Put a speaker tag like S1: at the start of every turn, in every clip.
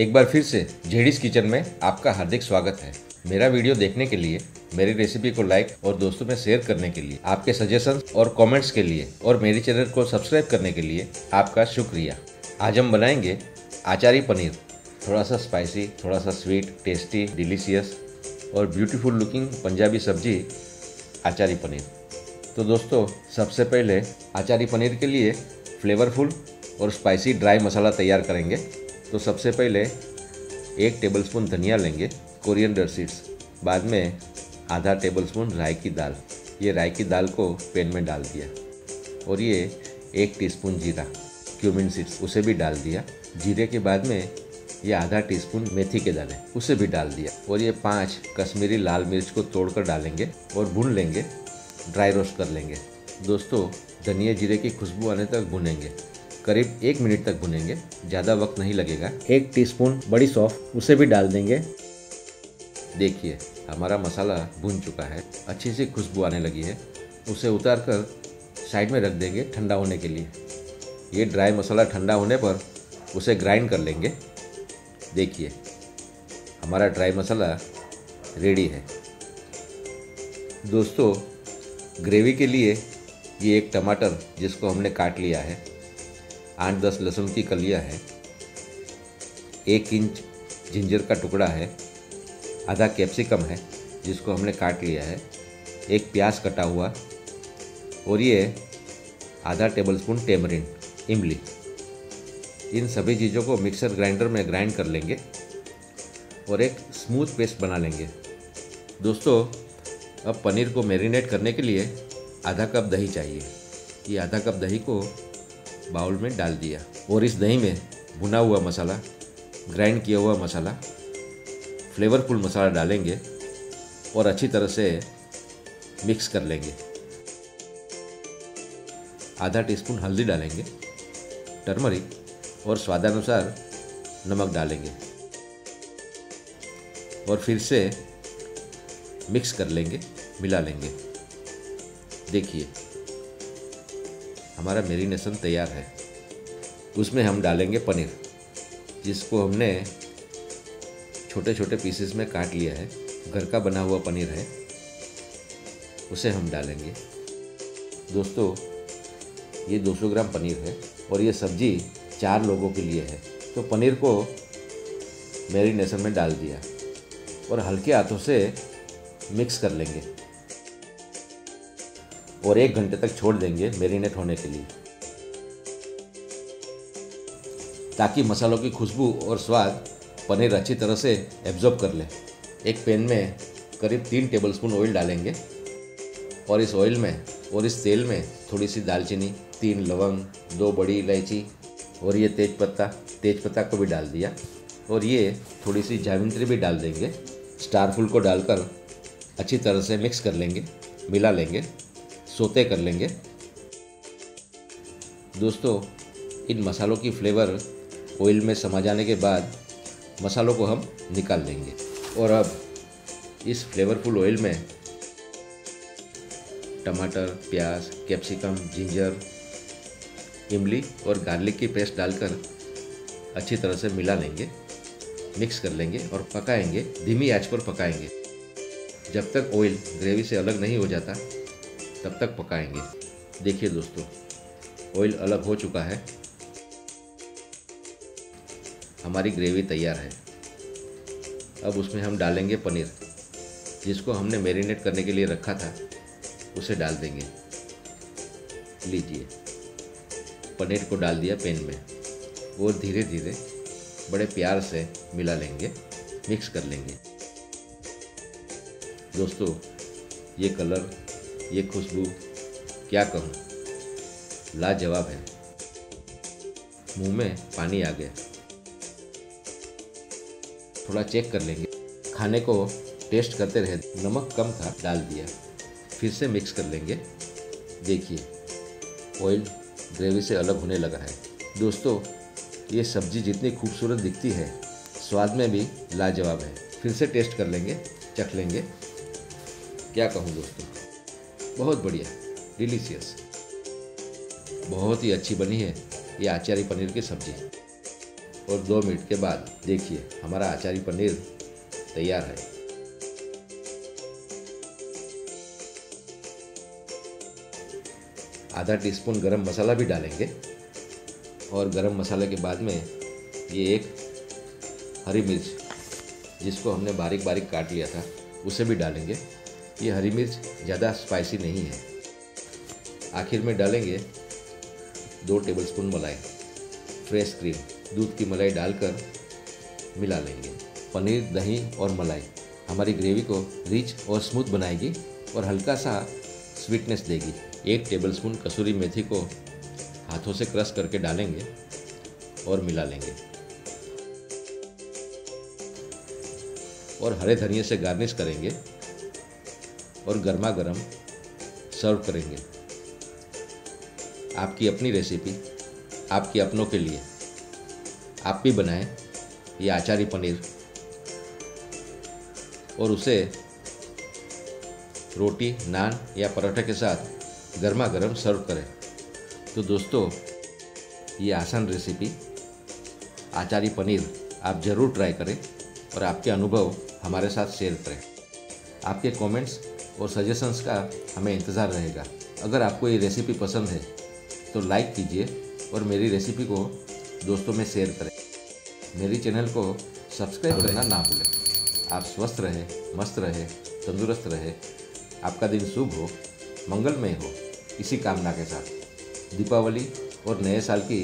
S1: एक बार फिर से जेडीज किचन में आपका हार्दिक स्वागत है। मेरा वीडियो देखने के लिए, मेरी रेसिपी को लाइक और दोस्तों में शेयर करने के लिए, आपके सजेशन और कमेंट्स के लिए और मेरे चैनल को सब्सक्राइब करने के लिए आपका शुक्रिया। आज हम बनाएँगे आचारी पनीर। थोड़ा सा स्पाइसी थोड़ा सा स्वीट टेस्टी डिलीशियस और ब्यूटीफुल लुकिंग पंजाबी सब्ज़ी आचारी पनीर। तो दोस्तों, सबसे पहले आचारी पनीर के लिए फ्लेवरफुल और स्पाइसी ड्राई मसाला तैयार करेंगे। तो सबसे पहले एक टेबलस्पून धनिया लेंगे कोरिएंडर सीड्स बाद में आधा टेबलस्पून राई की दाल। ये राई की दाल को पैन में डाल दिया। और ये एक टीस्पून जीरा क्यूमिन सीड्स उसे भी डाल दिया। जीरे के बाद में ये आधा टीस्पून मेथी के दाने, उसे भी डाल दिया। और ये पाँच कश्मीरी लाल मिर्च को तोड़कर डालेंगे और भून लेंगे। ड्राई रोस्ट कर लेंगे। दोस्तों, धनिया जीरे की खुशबू आने तक भुनेंगे। करीब एक मिनट तक भुनेंगे। ज़्यादा वक्त नहीं लगेगा। एक टीस्पून बड़ी सौफ, उसे भी डाल देंगे। देखिए, हमारा मसाला भुन चुका है। अच्छी सी खुशबू आने लगी है। उसे उतार कर साइड में रख देंगे ठंडा होने के लिए। ये ड्राई मसाला ठंडा होने पर उसे ग्राइंड कर लेंगे। देखिए, हमारा ड्राई मसाला रेडी है। दोस्तों, ग्रेवी के लिए ये एक टमाटर जिसको हमने काट लिया है आठ दस लहसुन की कलियाँ है। एक इंच जिंजर का टुकड़ा है। आधा कैप्सिकम है, जिसको हमने काट लिया है। एक प्याज कटा हुआ और ये आधा टेबलस्पून टेमरिन, इमली। इन सभी चीज़ों को मिक्सर ग्राइंडर में ग्राइंड कर लेंगे और एक स्मूथ पेस्ट बना लेंगे। दोस्तों, अब पनीर को मैरिनेट करने के लिए आधा कप दही चाहिए। ये आधा कप दही को बाउल में डाल दिया और इस दही में भुना हुआ मसाला, ग्राइंड किया हुआ मसाला, फ्लेवरफुल मसाला डालेंगे और अच्छी तरह से मिक्स कर लेंगे। आधा टीस्पून हल्दी डालेंगे, टर्मरिक और स्वादानुसार नमक डालेंगे और फिर से मिक्स कर लेंगे, मिला लेंगे। देखिए। हमारा मेरीनेशन तैयार है। उसमें हम डालेंगे पनीर, जिसको हमने छोटे छोटे पीसेस में काट लिया है। घर का बना हुआ पनीर है, उसे हम डालेंगे। दोस्तों, ये 200 ग्राम पनीर है और ये सब्ज़ी चार लोगों के लिए है। तो पनीर को मैरिनेशन में डाल दिया और हल्के हाथों से मिक्स कर लेंगे। और एक घंटे तक छोड़ देंगे मेरीनेट होने के लिए। ताकि मसालों की खुशबू और स्वाद पनीर अच्छी तरह से एब्जॉर्ब कर ले। एक पैन में करीब तीन टेबलस्पून ऑयल डालेंगे और इस ऑयल में और इस तेल में थोड़ी सी दालचीनी, तीन लवंग, दो बड़ी इलायची और ये तेज पत्ता तेज पत्ता को भी डाल दिया। और ये थोड़ी सी जावित्री भी डाल देंगे। स्टार फूल को डालकर अच्छी तरह से मिक्स कर लेंगे, मिला लेंगे। सोते कर लेंगे। दोस्तों, इन मसालों की फ्लेवर ऑयल में समा जाने के बाद मसालों को हम निकाल लेंगे। और अब इस फ्लेवरफुल ऑयल में टमाटर, प्याज कैप्सिकम जिंजर इमली और गार्लिक की पेस्ट डालकर अच्छी तरह से मिला लेंगे। मिक्स कर लेंगे और पकाएँगे। धीमी आँच पर पकाएँगे। जब तक ऑयल ग्रेवी से अलग नहीं हो जाता तब तक पकाएँगे। देखिए दोस्तों ऑयल अलग हो चुका है। हमारी ग्रेवी तैयार है। अब उसमें हम डालेंगे पनीर। जिसको हमने मैरिनेट करने के लिए रखा था, उसे डाल देंगे। लीजिए। पनीर को डाल दिया पैन में। और धीरे धीरे बड़े प्यार से मिला लेंगे मिक्स कर लेंगे। दोस्तों, ये कलर ये खुशबू क्या कहूँ? लाजवाब है। मुँह में पानी आ गया। थोड़ा चेक कर लेंगे। खाने को टेस्ट करते रहे। नमक कम था, डाल दिया। फिर से मिक्स कर लेंगे। देखिए, ऑयल ग्रेवी से अलग होने लगा है। दोस्तों, ये सब्ज़ी जितनी खूबसूरत दिखती है, स्वाद में भी लाजवाब है। फिर से टेस्ट कर लेंगे, चख लेंगे। क्या कहूँ दोस्तों? बहुत बढ़िया डिलीशियस बहुत ही अच्छी बनी है ये आचारी पनीर की सब्ज़ी। और दो मिनट के बाद देखिए, हमारा आचारी पनीर तैयार है। आधा टीस्पून गरम मसाला भी डालेंगे। और गरम मसाले के बाद में ये एक हरी मिर्च, जिसको हमने बारीक बारीक काट लिया था, उसे भी डालेंगे। ये हरी मिर्च ज़्यादा स्पाइसी नहीं है। आखिर में डालेंगे दो टेबलस्पून मलाई फ्रेश क्रीम दूध की मलाई डालकर मिला लेंगे। पनीर, दही और मलाई हमारी ग्रेवी को रिच और स्मूथ बनाएगी और हल्का सा स्वीटनेस देगी। एक टेबलस्पून कसूरी मेथी को हाथों से क्रश करके डालेंगे और मिला लेंगे। और हरे धनिए से गार्निश करेंगे। और गर्मा गर्म सर्व करेंगे। आपकी अपनी रेसिपी आपके अपनों के लिए। आप भी बनाएँ ये आचारी पनीर और उसे रोटी, नान या पराठे के साथ गर्मा गर्म सर्व करें। तो दोस्तों, ये आसान रेसिपी आचारी पनीर आप ज़रूर ट्राई करें और आपके अनुभव हमारे साथ शेयर करें। आपके कमेंट्स और सजेशंस का हमें इंतज़ार रहेगा। अगर आपको ये रेसिपी पसंद है तो लाइक कीजिए और मेरी रेसिपी को दोस्तों में शेयर करें। मेरी चैनल को सब्सक्राइब करना ना भूलें। आप स्वस्थ रहें मस्त रहे तंदुरुस्त रहे। आपका दिन शुभ हो मंगलमय हो इसी कामना के साथ। दीपावली और नए साल की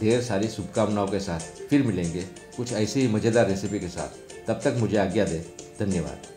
S1: ढेर सारी शुभकामनाओं के साथ फिर मिलेंगे कुछ ऐसी ही मज़ेदार रेसिपी के साथ। तब तक मुझे आज्ञा दें। धन्यवाद।